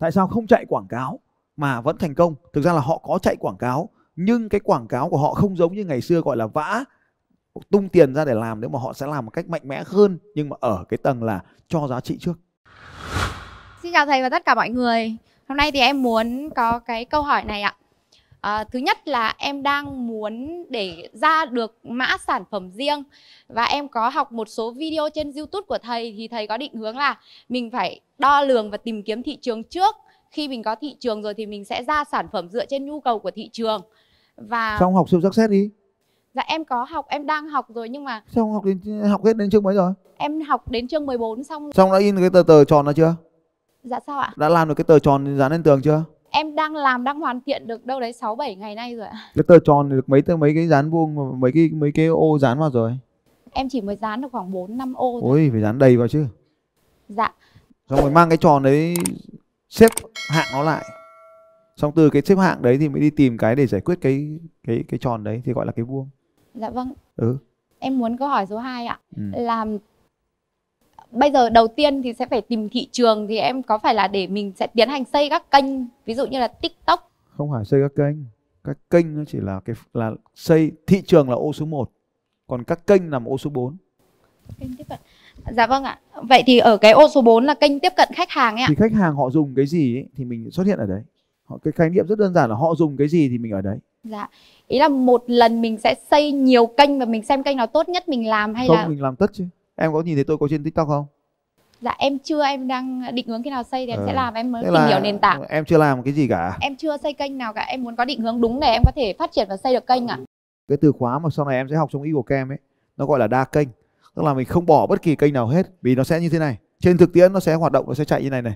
tại sao không chạy quảng cáo mà vẫn thành công thực ra là họ có chạy quảng cáo, nhưng cái quảng cáo của họ không giống như ngày xưa, gọi là vã, tung tiền ra để làm nếu mà họ sẽ làm một cách mạnh mẽ hơn, nhưng mà ở cái tầng là cho giá trị trước Xin chào thầy và tất cả mọi người. Hôm nay thì em muốn có cái câu hỏi này ạ. À, thứ nhất là em đang muốn để ra được mã sản phẩm riêng và em có học một số video trên YouTube của thầy thì thầy có định hướng là mình phải đo lường và tìm kiếm thị trường trước. Khi mình có thị trường rồi thì mình sẽ ra sản phẩm dựa trên nhu cầu của thị trường. Và xong học siêu success đi dạ em có học, em đang học rồi nhưng mà xong học đến học hết đến chương mấy rồi em học đến chương 14 xong xong đã in cái tờ tờ tròn đó chưa dạ sao ạ? đã làm được cái tờ tròn dán lên tường chưa Em đang làm đang hoàn thiện được đâu đấy 6 7 ngày nay rồi ạ. cái tờ tròn được mấy tờ mấy cái dán vuông mấy cái mấy cái ô dán vào rồi Em chỉ mới dán được khoảng 4 5 ô thôi. ôi phải dán đầy vào chứ Dạ. xong rồi mang cái tròn đấy xếp hạng nó lại xong từ cái xếp hạng đấy thì mới đi tìm cái để giải quyết cái cái cái tròn đấy thì gọi là cái vuông Dạ vâng. ừ, Em muốn câu hỏi số 2 ạ. ừ. Là bây giờ đầu tiên thì sẽ phải tìm thị trường thì em có phải là để mình sẽ tiến hành xây các kênh ví dụ như là TikTok không phải xây các kênh các kênh nó chỉ là cái là xây thị trường là ô số 1 còn các kênh nằm ô số 4 kênh tiếp cận. Dạ vâng ạ. Vậy thì ở cái ô số 4 là kênh tiếp cận khách hàng ấy ạ. thì khách hàng họ dùng cái gì ấy, thì mình xuất hiện ở đấy họ cái khái niệm rất đơn giản là họ dùng cái gì thì mình ở đấy Dạ. Ý là một lần mình sẽ xây nhiều kênh và mình xem kênh nào tốt nhất mình làm hay không là mình làm tất chứ em có nhìn thấy tôi có trên tiktok không? Dạ em chưa em đang định hướng cái nào xây thì em Ờ. sẽ làm. Em mới Thế tìm hiểu nền tảng. em chưa làm cái gì cả. Em chưa xây kênh nào cả, em muốn có định hướng đúng để em có thể phát triển và xây được kênh ạ. cái từ khóa mà sau này em sẽ học trong Eagle Cam ấy nó gọi là đa kênh. Tức là mình không bỏ bất kỳ kênh nào hết vì nó sẽ như thế này. Trên thực tiễn nó sẽ hoạt động nó sẽ chạy như này này.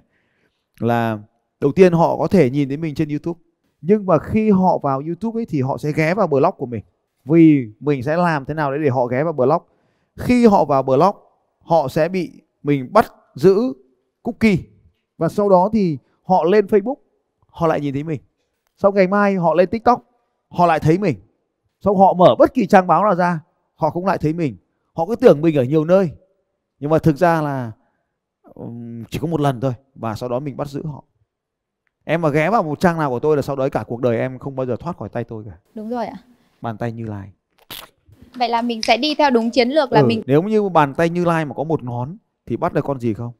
Là đầu tiên họ có thể nhìn thấy mình trên YouTube. Nhưng mà khi họ vào YouTube ấy thì họ sẽ ghé vào blog của mình. Vì mình sẽ làm thế nào đấy để họ ghé vào blog khi họ vào blog họ sẽ bị mình bắt giữ cookie và sau đó thì họ lên Facebook họ lại nhìn thấy mình. Sau ngày mai họ lên TikTok họ lại thấy mình. Xong họ mở bất kỳ trang báo nào ra họ cũng lại thấy mình. Họ cứ tưởng mình ở nhiều nơi nhưng mà thực ra là chỉ có một lần thôi và sau đó mình bắt giữ họ. Em mà ghé vào một trang nào của tôi là sau đấy cả cuộc đời em không bao giờ thoát khỏi tay tôi cả. Đúng rồi ạ. bàn tay như lai Vậy là mình sẽ đi theo đúng chiến lược là Ừ, mình nếu như bàn tay như lai mà có một ngón thì bắt được con gì không?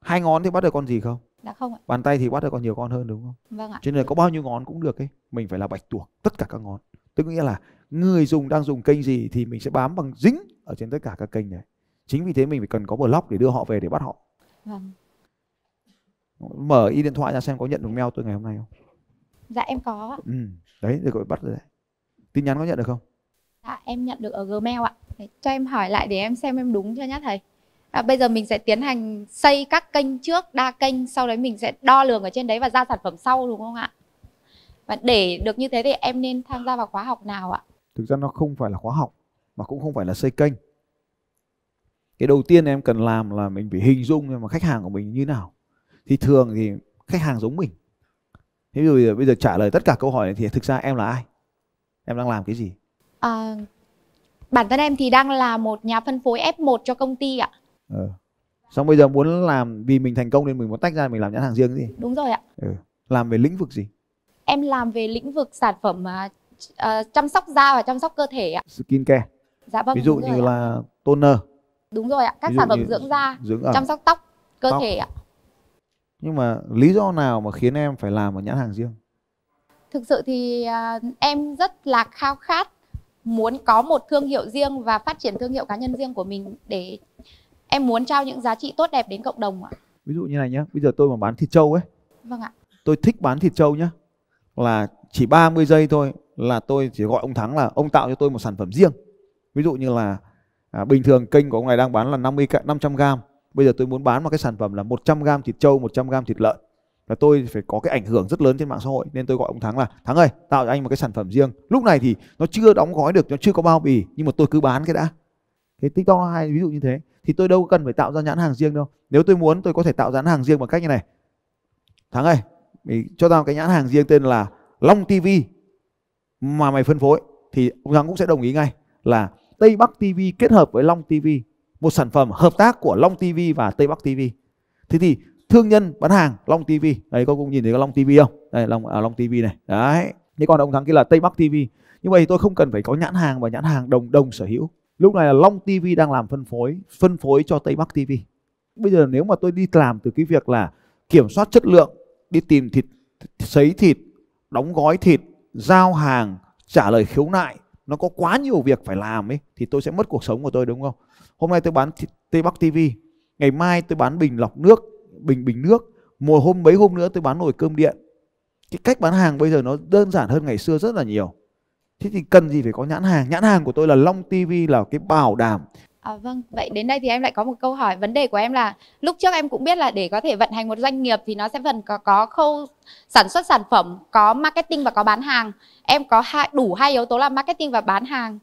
Hai ngón thì bắt được con gì không? Đã không ạ. bàn tay thì bắt được còn nhiều con hơn đúng không? Vâng ạ. cho nên là có bao nhiêu ngón cũng được ấy mình phải là bạch tuộc tất cả các ngón. Tức nghĩa là người dùng đang dùng kênh gì thì mình sẽ bám bằng dính ở trên tất cả các kênh này. Chính vì thế mình phải cần có blog để đưa họ về để bắt họ. Vâng. mở y điện thoại ra xem có nhận được mail tôi ngày hôm nay không? Dạ em có ừ. đấy rồi gọi bắt rồi đấy. Tin nhắn có nhận được không Dạ em nhận được ở Gmail ạ. Đấy, cho em hỏi lại để em xem em đúng chưa nhá thầy. À, bây giờ mình sẽ tiến hành xây các kênh trước, đa kênh, sau đấy mình sẽ đo lường ở trên đấy và ra sản phẩm sau đúng không ạ? Và để được như thế thì em nên tham gia vào khóa học nào ạ? thực ra nó không phải là khóa học mà cũng không phải là xây kênh cái đầu tiên em cần làm là mình phải hình dung mà khách hàng của mình như nào thì thường thì khách hàng giống mình thế bây giờ bây giờ trả lời tất cả câu hỏi này thì thực ra em là ai em đang làm cái gì À, bản thân em thì đang là một nhà phân phối F1 cho công ty ạ. ờ. xong bây giờ muốn làm vì mình thành công nên mình muốn tách ra mình làm nhãn hàng riêng gì Đúng rồi ạ. làm về lĩnh vực gì Em làm về lĩnh vực sản phẩm à, chăm sóc da và chăm sóc cơ thể ạ. skin care Dạ vâng. ví dụ như ạ. là toner đúng rồi ạ, các sản phẩm dưỡng da, dưỡng ẩm chăm sóc tóc, cơ Tóc. thể ạ. nhưng mà lý do nào mà khiến em phải làm một nhãn hàng riêng Thực sự thì à, em rất là khao khát muốn có một thương hiệu riêng và phát triển thương hiệu cá nhân riêng của mình để em muốn trao những giá trị tốt đẹp đến cộng đồng ạ. ví dụ như này nhá bây giờ tôi mà bán thịt trâu ấy Vâng ạ. tôi thích bán thịt trâu nhá là chỉ 30 giây thôi là tôi chỉ gọi ông Thắng là ông tạo cho tôi một sản phẩm riêng ví dụ như là à, bình thường kênh của ông này đang bán là 50 ca- 500 gram bây giờ tôi muốn bán một cái sản phẩm là 100 gram thịt trâu 100 gram thịt lợn và tôi phải có cái ảnh hưởng rất lớn trên mạng xã hội, nên tôi gọi ông Thắng là, Thắng ơi, tạo cho anh một cái sản phẩm riêng. Lúc này thì nó chưa đóng gói được, nó chưa có bao bì, nhưng mà tôi cứ bán cái đã. Cái TikTok nó hay, ví dụ như thế. Thì tôi đâu cần phải tạo ra nhãn hàng riêng đâu. Nếu tôi muốn, tôi có thể tạo ra nhãn hàng riêng bằng cách như này. Thắng ơi, mày cho tao cái nhãn hàng riêng tên là Long TV mà mày phân phối. Thì ông Thắng cũng sẽ đồng ý ngay là Tây Bắc TV kết hợp với Long TV một sản phẩm hợp tác của Long TV và Tây Bắc TV thế thì thương nhân bán hàng Long TV đấy có cũng nhìn thấy có Long TV không? Đây Long à, Long TV này. Đấy. Thế còn ông thằng kia là Tây Bắc TV như vậy thì tôi không cần phải có nhãn hàng và nhãn hàng đồng đồng sở hữu. Lúc này là Long TV đang làm phân phối phân phối cho Tây Bắc TV bây giờ nếu mà tôi đi làm từ cái việc là kiểm soát chất lượng đi tìm thịt sấy thịt đóng gói thịt giao hàng trả lời khiếu nại nó có quá nhiều việc phải làm ấy thì tôi sẽ mất cuộc sống của tôi đúng không? Hôm nay tôi bán Tây Bắc TV ngày mai tôi bán bình lọc nước bình bình nước mùa hôm mấy hôm nữa tôi bán nồi cơm điện cái cách bán hàng bây giờ nó đơn giản hơn ngày xưa rất là nhiều thế thì cần gì phải có nhãn hàng nhãn hàng của tôi là Long TV là cái bảo đảm À, vâng, vậy đến đây thì em lại có một câu hỏi. Vấn đề của em là lúc trước em cũng biết là để có thể vận hành một doanh nghiệp thì nó sẽ phần có, có khâu sản xuất sản phẩm, có marketing và có bán hàng. Em có hai đủ hai yếu tố là marketing và bán hàng.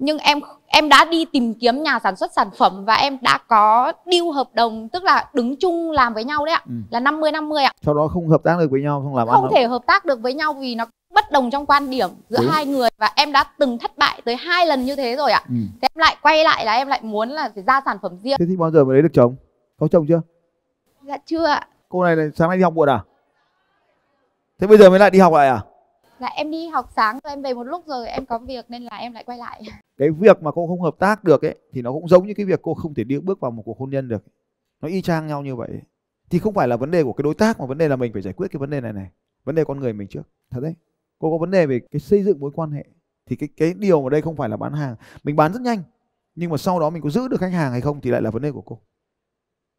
Nhưng em em đã đi tìm kiếm nhà sản xuất sản phẩm và em đã có deal hợp đồng tức là đứng chung làm với nhau đấy ạ. Ừ. Là 50 50 ạ. Sau đó không hợp tác được với nhau không làm không ăn thể hợp tác được với nhau vì nó bất đồng trong quan điểm giữa Đúng. hai người và em đã từng thất bại tới hai lần như thế rồi ạ. Ừ. Thế em lại quay lại là em lại muốn là phải ra sản phẩm riêng. Thế thì bao giờ mới lấy được chồng? Có chồng chưa? Dạ chưa ạ. Cô này, này sáng nay đi học muộn à? Thế bây giờ mới lại đi học lại à? Dạ em đi học sáng rồi em về một lúc rồi em có việc nên là em lại quay lại. Cái việc mà cô không hợp tác được ấy, thì nó cũng giống như cái việc cô không thể đi bước vào một cuộc hôn nhân được. Nó y chang nhau như vậy. Thì không phải là vấn đề của cái đối tác, mà vấn đề là mình phải giải quyết cái vấn đề này này. Vấn đề con người mình trước. Thật đấy cô có vấn đề về cái xây dựng mối quan hệ thì cái cái điều ở đây không phải là bán hàng mình bán rất nhanh, nhưng mà sau đó mình có giữ được khách hàng hay không thì lại là vấn đề của cô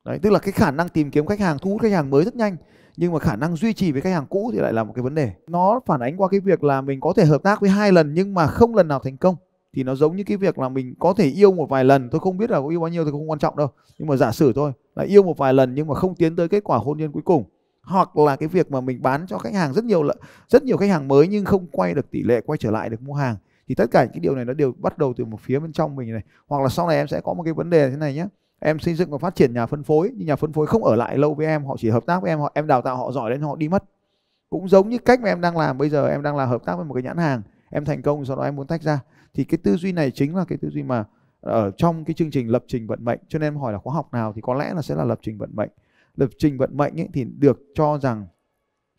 đấy, tức là cái khả năng tìm kiếm khách hàng, thu hút khách hàng mới rất nhanh, nhưng mà khả năng duy trì với khách hàng cũ thì lại là một cái vấn đề nó phản ánh qua cái việc là mình có thể hợp tác với hai lần, nhưng mà không lần nào thành công thì nó giống như cái việc là mình có thể yêu một vài lần. Tôi không biết là có yêu bao nhiêu thì không quan trọng đâu. Nhưng mà giả sử thôi, là yêu một vài lần nhưng mà không tiến tới kết quả hôn nhân cuối cùng. Hoặc là cái việc mà mình bán cho khách hàng rất nhiều rất nhiều khách hàng mới nhưng không quay được tỷ lệ, quay trở lại được mua hàng. Thì tất cả những cái điều này nó đều bắt đầu từ một phía bên trong mình này. Hoặc là sau này em sẽ có một cái vấn đề thế này nhé em xây dựng và phát triển nhà phân phối, nhưng nhà phân phối không ở lại lâu với em, họ chỉ hợp tác với em, họ, em đào tạo họ giỏi đến họ đi mất. Cũng giống như cách mà em đang làm. Bây giờ em đang là hợp tác với một cái nhãn hàng. Em thành công, sau đó em muốn tách ra thì cái tư duy này chính là cái tư duy mà ở trong cái chương trình lập trình vận mệnh. Cho nên em hỏi là khóa học nào thì có lẽ là sẽ là lập trình vận mệnh. Lập trình vận mệnh ấy, thì được cho rằng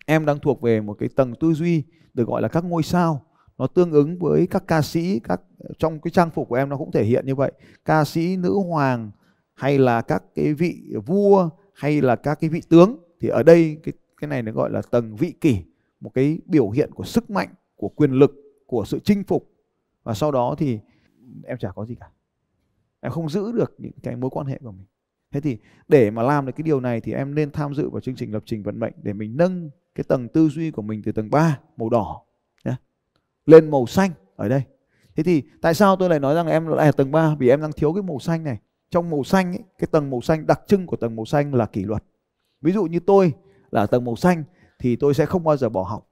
em đang thuộc về một cái tầng tư duy được gọi là các ngôi sao. Nó tương ứng với các ca sĩ các trong cái trang phục của em nó cũng thể hiện như vậy. Ca sĩ nữ hoàng hay là các cái vị vua hay là các cái vị tướng. Thì ở đây cái cái này nó gọi là tầng vị kỷ một cái biểu hiện của sức mạnh của quyền lực của sự chinh phục và sau đó thì em chả có gì cả. Em không giữ được những cái mối quan hệ của mình. Thế thì để mà làm được cái điều này thì em nên tham dự vào chương trình lập trình vận mệnh để mình nâng cái tầng tư duy của mình từ tầng 3 màu đỏ nhé, lên màu xanh ở đây. Thế thì tại sao tôi lại nói rằng em lại ở tầng 3 vì em đang thiếu cái màu xanh này. Trong màu xanh ấy, cái tầng màu xanh đặc trưng của tầng màu xanh là kỷ luật. Ví dụ như tôi là tầng màu xanh thì tôi sẽ không bao giờ bỏ học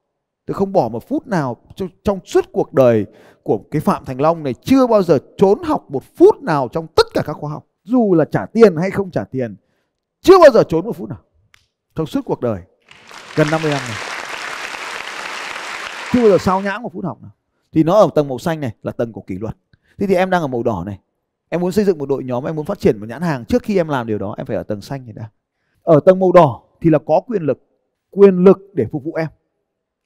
tôi không bỏ một phút nào trong, trong suốt cuộc đời của cái phạm thành long này chưa bao giờ trốn học một phút nào trong tất cả các khóa học. Dù là trả tiền hay không trả tiền chưa bao giờ trốn một phút nào trong suốt cuộc đời. Gần 50 năm này chưa bao giờ sao nhãng một phút học nào. Thì nó ở tầng màu xanh này là tầng của kỷ luật. Thế thì em đang ở màu đỏ này. Em muốn xây dựng một đội nhóm em muốn phát triển một nhãn hàng. Trước khi em làm điều đó em phải ở tầng xanh này đã. Ở tầng màu đỏ thì là có quyền lực quyền lực để phục vụ em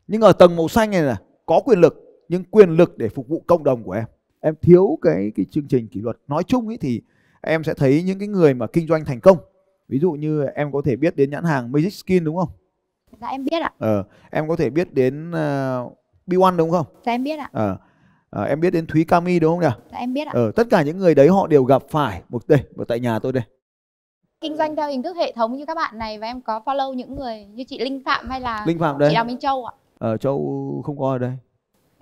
nhưng ở tầng màu xanh này là có quyền lực nhưng quyền lực để phục vụ cộng đồng của em em thiếu cái cái chương trình kỷ luật nói chung ấy thì em sẽ thấy những cái người mà kinh doanh thành công ví dụ như em có thể biết đến nhãn hàng Magic Skin đúng không? Dạ em biết ạ. Ờ, em có thể biết đến uh, B1 đúng không? Dạ em biết ạ. Ờ, à, em biết đến Thúy Cami đúng không nhỉ? Dạ em biết ạ. Ờ, tất cả những người đấy họ đều gặp phải một đây, ở tại nhà tôi đây. Kinh doanh theo hình thức hệ thống như các bạn này và em có follow những người như chị Linh Phạm hay là Linh Phạm đây. chị Đào Minh Châu ạ. Ờ, Châu không có ở đây.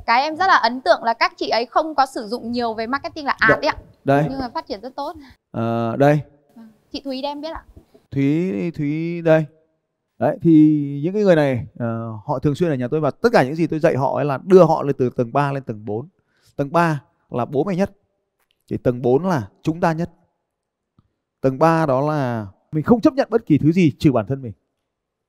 Cái em rất là ấn tượng là các chị ấy không có sử dụng nhiều về marketing là ad đấy ạ. đây. Nhưng mà phát triển rất tốt. À, đây. Vâng. chị thúy đây em biết ạ. Thúy thúy đây. Đấy thì những cái người này uh, họ thường xuyên ở nhà tôi và tất cả những gì tôi dạy họ ấy là đưa họ lên từ tầng 3 lên tầng 4 tầng 3 là bố mẹ nhất thì tầng 4 là chúng ta nhất. Tầng 3 đó là mình không chấp nhận bất kỳ thứ gì trừ bản thân mình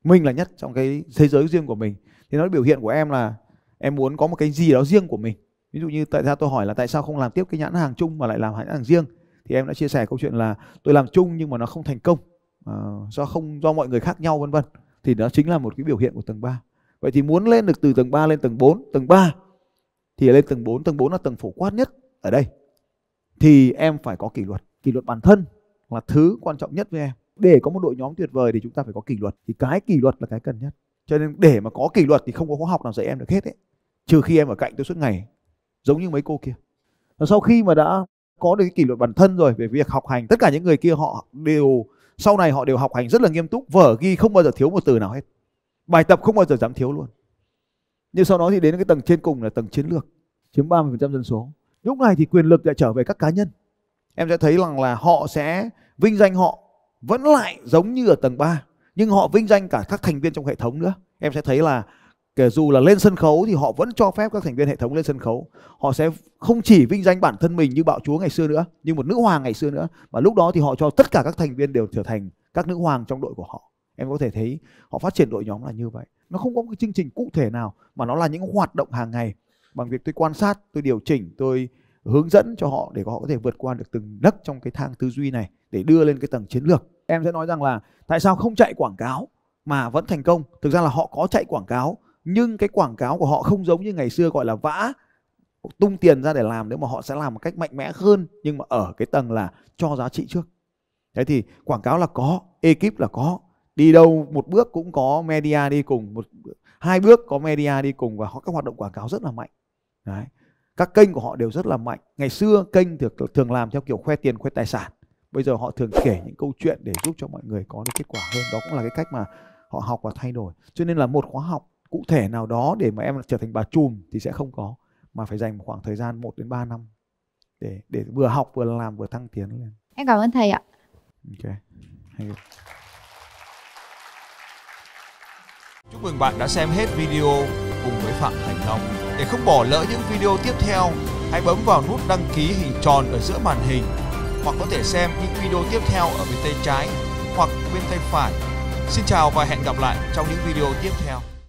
mình là nhất trong cái thế giới riêng của mình. Thì nó biểu hiện của em là em muốn có một cái gì đó riêng của mình. Ví dụ như tại sao tôi hỏi là tại sao không làm tiếp cái nhãn hàng chung mà lại làm nhãn hàng riêng? Thì em đã chia sẻ câu chuyện là tôi làm chung nhưng mà nó không thành công à, do không do mọi người khác nhau vân vân. Thì đó chính là một cái biểu hiện của tầng 3 vậy thì muốn lên được từ tầng 3 lên tầng 4 tầng 3 thì lên tầng 4 tầng 4 là tầng phổ quát nhất ở đây. Thì em phải có kỷ luật. Kỷ luật bản thân là thứ quan trọng nhất với em để có một đội nhóm tuyệt vời thì chúng ta phải có kỷ luật. Thì cái kỷ luật là cái cần nhất. Cho nên để mà có kỷ luật thì không có khóa học nào dạy em được hết ấy. Trừ khi em ở cạnh tôi suốt ngày, giống như mấy cô kia. Và sau khi mà đã có được cái kỷ luật bản thân rồi về việc học hành, tất cả những người kia họ đều, sau này họ đều học hành rất là nghiêm túc, vở ghi không bao giờ thiếu một từ nào hết. Bài tập không bao giờ dám thiếu luôn. Nhưng sau đó thì đến cái tầng trên cùng là tầng chiến lược, chiếm 30% dân số. Lúc này thì quyền lực lại trở về các cá nhân. Em sẽ thấy rằng là họ sẽ vinh danh họ vẫn lại giống như ở tầng 3 nhưng họ vinh danh cả các thành viên trong hệ thống nữa. Em sẽ thấy là kể dù là lên sân khấu thì họ vẫn cho phép các thành viên hệ thống lên sân khấu. Họ sẽ không chỉ vinh danh bản thân mình như bạo chúa ngày xưa nữa, như một nữ hoàng ngày xưa nữa, mà lúc đó thì họ cho tất cả các thành viên đều trở thành các nữ hoàng trong đội của họ. Em có thể thấy họ phát triển đội nhóm là như vậy. Nó không có một cái chương trình cụ thể nào, mà nó là những hoạt động hàng ngày. Bằng việc tôi quan sát, tôi điều chỉnh, tôi hướng dẫn cho họ để họ có thể vượt qua được từng nấc trong cái thang tư duy này, để đưa lên cái tầng chiến lược em sẽ nói rằng là tại sao không chạy quảng cáo mà vẫn thành công? Thực ra là họ có chạy quảng cáo, nhưng cái quảng cáo của họ không giống như ngày xưa gọi là vã, tung tiền ra để làm nếu mà họ sẽ làm một cách mạnh mẽ hơn, nhưng mà ở cái tầng là cho giá trị trước. Thế thì quảng cáo là có, ekip là có, đi đâu một bước cũng có media đi cùng, một, hai bước có media đi cùng và họ, các hoạt động quảng cáo rất là mạnh. Đấy, các kênh của họ đều rất là mạnh. Ngày xưa kênh thường thường làm theo kiểu khoe tiền, khoe tài sản bây giờ họ thường kể những câu chuyện để giúp cho mọi người có được kết quả hơn đó cũng là cái cách mà họ học và thay đổi cho nên là một khóa học cụ thể nào đó để mà em trở thành bà chùm thì sẽ không có mà phải dành một khoảng thời gian 1 đến 3 năm để để vừa học vừa làm vừa thăng tiến lên. Em cảm ơn thầy ạ. Ok. Hay Chúc mừng bạn đã xem hết video cùng với Phạm Thành Long. Để không bỏ lỡ những video tiếp theo, hãy bấm vào nút đăng ký hình tròn ở giữa màn hình hoặc có thể xem những video tiếp theo ở bên tay trái hoặc bên tay phải. Xin chào và hẹn gặp lại trong những video tiếp theo.